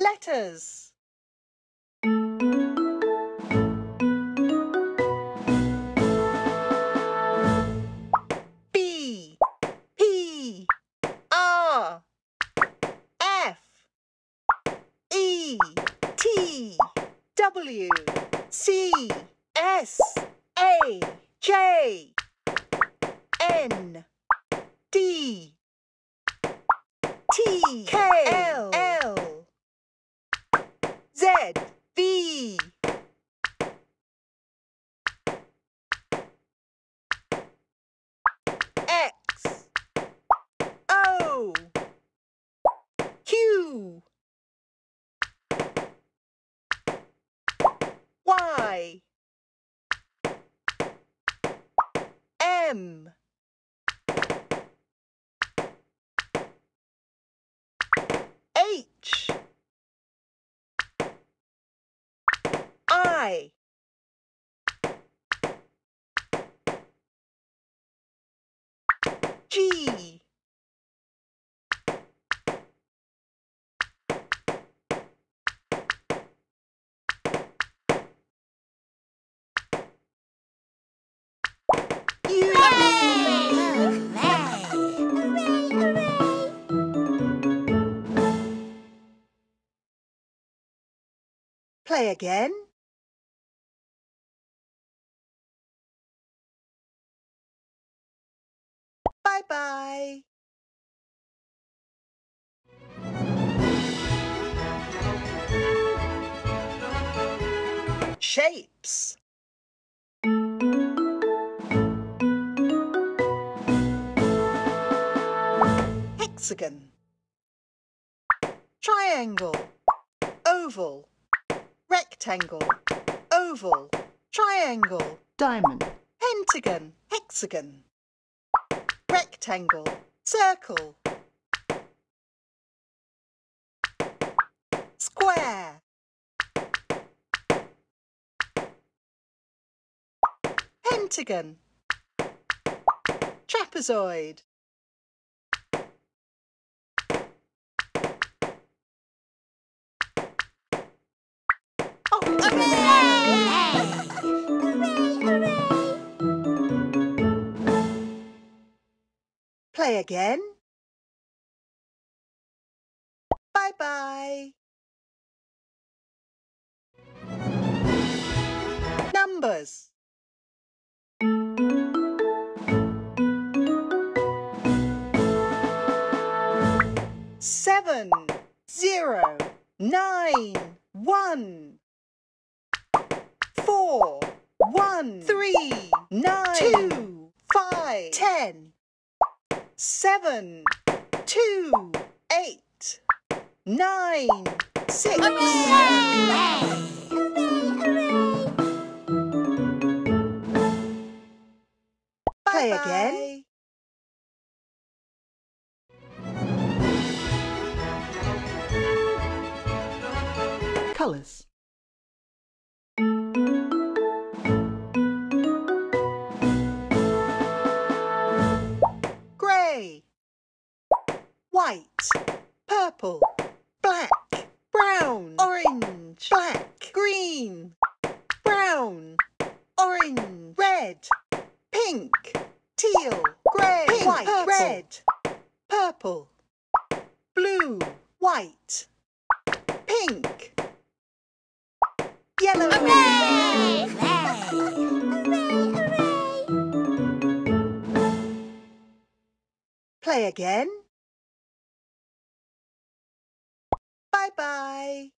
Letters. B P. R. F. E. T. W. C. S. A. J. N. D. T. K. L M. H. I. G Play again. Bye bye. Shapes. Hexagon. Triangle. Oval. Rectangle. Oval. Triangle. diamond, Pentagon. Hexagon. Rectangle. Circle. Square. Pentagon. Trapezoid. Play again. Bye bye. Numbers. Seven, zero, nine, one, four, one, three, nine, two, five, ten, seven, two, eight, nine, six. Play again. colors, purple, black, brown, orange, black, green, brown, orange, red, pink, teal, grey, white, purple, red, purple, blue, white, pink, yellow. Play again. Bye